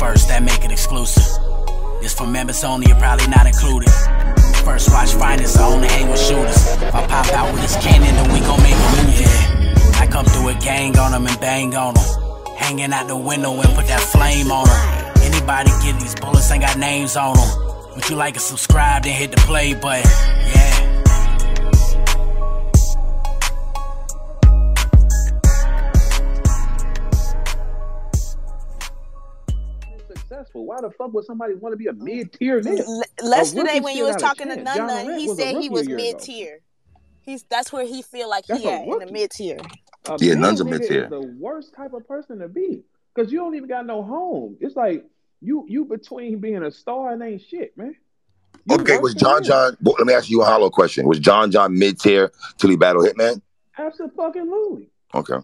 first, that make it exclusive. This for members only, you're probably not included. First watch finest, I only hang with shooters. If I pop out with this cannon, then we gon' make a movie. I come through a gang on them and bang on them. Hanging out the window and put that flame on them. Anybody get these bullets ain't got names on them. Would you like to subscribe, then hit the play button? Yeah. Successful. Why the fuck would somebody want to be a mm. mid tier nigga? L- yesterday when shit you was talking to chance. Nun John Nun, he said he was mid tier. He's that's where he feel like That's he a at in the mid tier. Yeah, mid none's a mid-tier. The worst type of person to be, because you don't even got no home. It's like you you between being a star and ain't shit, man. You Okay, was John. John? well, Let me ask you a hollow question. Was John John mid tier till he battled Hitman? Absolutely. Okay.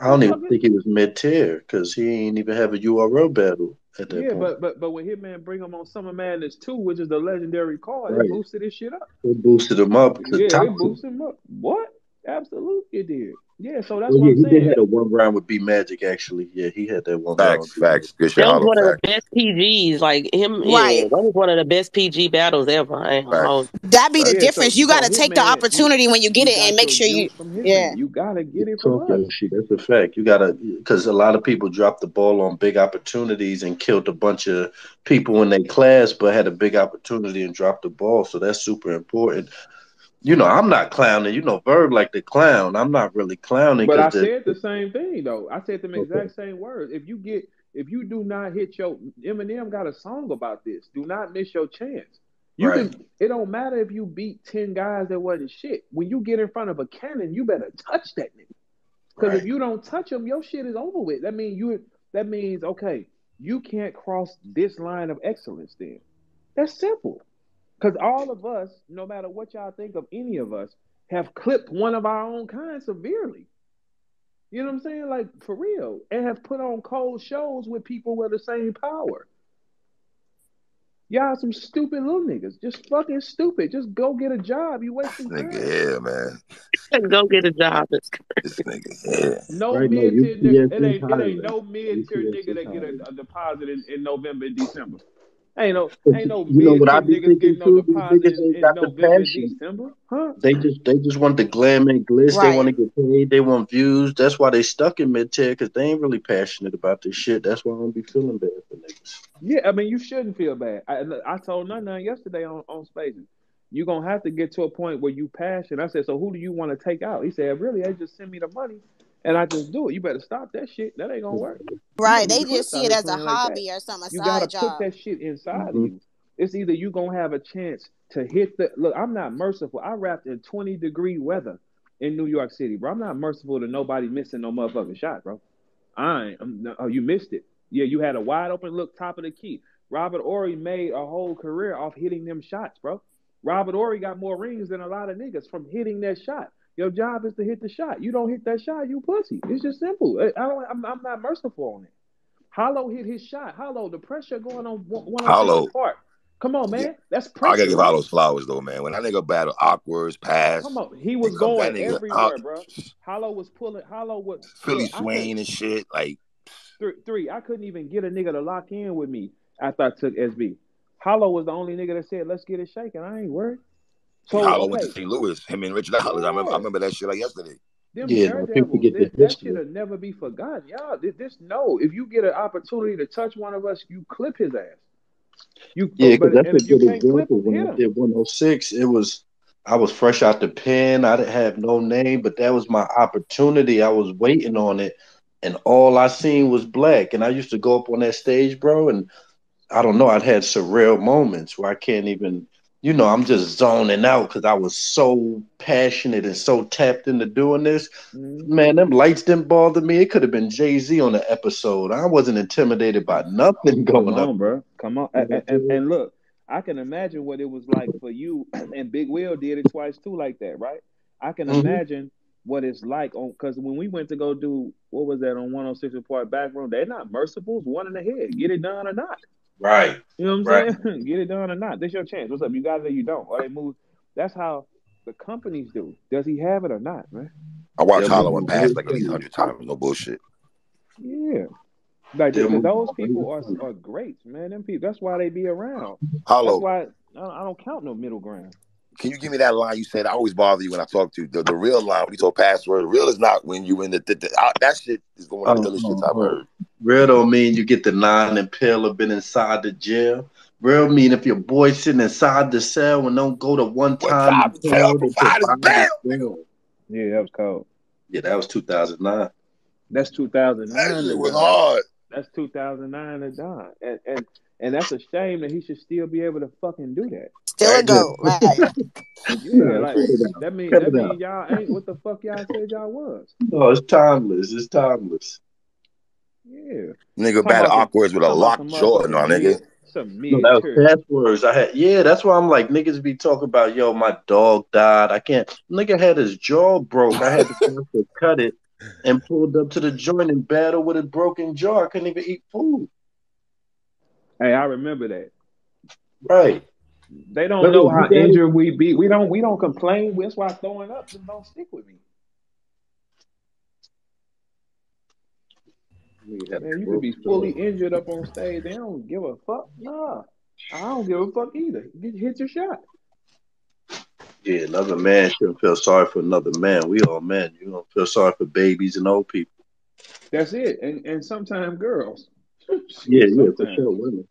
I don't even think he was mid tier because he ain't even have a URL battle at that Yeah, point. but but but when Hitman bring him on Summer Madness 2, which is the legendary card, Right. it boosted his shit up. They boosted him up Yeah, it boosted him up. What? Absolutely, it did. Yeah, so that's Well, what yeah, I'm he did saying. have a one round with B Magic actually. Yeah, he had that one Facts, round. facts. Good shit, That was hollow one of the facts. best PGs. Like him, Right. yeah, that was one of the best PG battles ever. I ain't gonna hold you. That be the Yeah, so difference. You gotta take the Hitman, you opportunity when you get you it and make sure you juice from Hitman. yeah. You gotta get it from Talk us. shit. That's a fact. You gotta, because a lot of people dropped the ball on big opportunities and killed a bunch of people in their class, but had a big opportunity and dropped the ball. So that's super important. You know, I'm not clowning. You know, Verb like the clown. I'm not really clowning But I the said the same thing though. I said them Okay. exact same words. If you get if you do not hit your Eminem got a song about this. Do not miss your chance. You Right. can it don't matter if you beat 10 guys that wasn't shit. When you get in front of a cannon, you better touch that nigga. Because if you don't touch him, your shit is over with. That means you that means okay, you can't cross this line of excellence then. That's simple. Because all of us, no matter what y'all think of any of us, have clipped one of our own kind severely. You know what I'm saying? Like for real. And have put on cold shows with people with the same power. Y'all some stupid little niggas. Just fucking stupid. Just go get a job. You wasting Nigga time. here, man. Go get a job. It's This nigga here. No Right, no, mid tier UPS nigga. It is ain't, it higher. ain't no mid tier nigga that get a, a deposit in, in November and December. Ain't no ain't no You know what I tier be thinking getting no too? These niggas ain't got the passion. Huh? They just they just want the glam and glitz. They want to get paid. They want views. That's why they stuck in mid tier because they ain't really passionate about this shit. That's why I don't be feeling bad for niggas. Yeah, I mean you shouldn't feel bad. I I told None None yesterday on, on Spaces. You're gonna have to get to a point where you passion. I said, so who do you want to take out? He said, really, they just send me the money and I just do it. You better stop that shit. That ain't gonna work. Right. They just see it as a playing like hobby or something, a You gotta side put that shit inside of Mhm. you. It's either you gonna have a chance to hit the look. I'm not merciful. I rapped in 20 degree weather in New York City, bro. I'm not merciful to nobody missing no motherfucking shot, bro. I ain't. I'm, no, oh, you missed it. Yeah, you had a wide open look, top of the key. Robert Horry made a whole career off hitting them shots, bro. Robert Horry got more rings than a lot of niggas from hitting that shot. Your job is to hit the shot. You don't hit that shot, you pussy. It's just simple. I don't. I'm, I'm not merciful on it. Hollow hit his shot. Hollow, the pressure going on one Hollow. Park. Come on, man. That's pressure. I gotta give? Hollows flowers though, man. When that nigga battle awkwards, pass, Come on, he was going everywhere, out, bro. Hollow was pulling. Hollow was Philly I Swain and shit. Like three, three. I couldn't even get a nigga to lock in with me after I took SB. Hollow was the only nigga that said, "Let's get it shaking." I ain't worried. So Hollow okay, went to St. Louis. Him and Richard Hollis. I remember. I remember that shit like yesterday. them Yeah, no, people daredevils, get the this, that shit'll never be forgotten, y'all. This, this no. If you get an opportunity to touch one of us, you clip his ass. You Yeah, because that's and a you good can't clip example. When I did 106, it was I was fresh out the pen. I didn't have no name, but that was my opportunity. I was waiting on it, and all I seen was black. And I used to go up on that stage, bro, and I don't know. I'd had surreal moments where I can't even, you know, I'm just zoning out because I was so passionate and so tapped into doing this. Mhm. Man, them lights didn't bother me. It could have been Jay Z on the episode. I wasn't intimidated by nothing Come going on, up. bro. Come on. And, know what I'm and, and look, I can imagine what it was like for you, and Big Will did it twice too, like that, right? I can Mhm. imagine what it's like on because when we went to go do what was that on 106 Park back room, they're not merciful. It's one in the head. Get it done or not. Right. You know what I'm Right. saying? Get it done or not. This your chance. What's up? You got it or you don't. Or they move. That's how the companies do. Does he have it or not, man? I watched Yeah, Hollow and pass like at least hundred times. No bullshit. Yeah. Like Them- those people are are greats, man. Them people. That's why they be around. That's why I don't count no middle ground. Can you give me that line you said? I always bother you when I talk to you. The, the real line, we told password. Real is not when you in the, the, the uh, that shit is one of the Oh, illest oh, I've oh. heard. Real don't mean you get the nine and pill or been inside the jail. Real mean if your boy sitting inside the cell and don't go to one time time to to tell tell the providers providers bail, bail. Yeah, that was cold. Yeah, that was 2009. That's 2009. That shit was hard. That's 2009 to die. And and and that's a shame that he should still be able to fucking do that. Still a Right. goat, right? Yeah, like cut it out. that means that it out. mean y'all ain't what the fuck y'all said y'all was. No, it's timeless. It's timeless. Yeah. Nigga Talking bad about awkward with a locked jaw, motherfucking no nigga. mid- Some No, that was passwords. I had yeah, that's why I'm like niggas be talking about yo, my dog died. I can't nigga had his jaw broke. I had to to cut it and pulled up to the joint and battled with a broken jaw. I couldn't even eat food. Hey, I remember that. Right. They don't Look, know how gotta- injured we be. We don't we don't complain. That's why throwing up just don't stick with me. Man, you could be fully injured up on stage. They don't give a fuck. Nah. I don't give a fuck either. Get hit your shot. Yeah, another man shouldn't feel sorry for another man. We all men. You don't feel sorry for babies and old people. That's it. And and sometimes girls. Yeah, yeah, for sure. Women.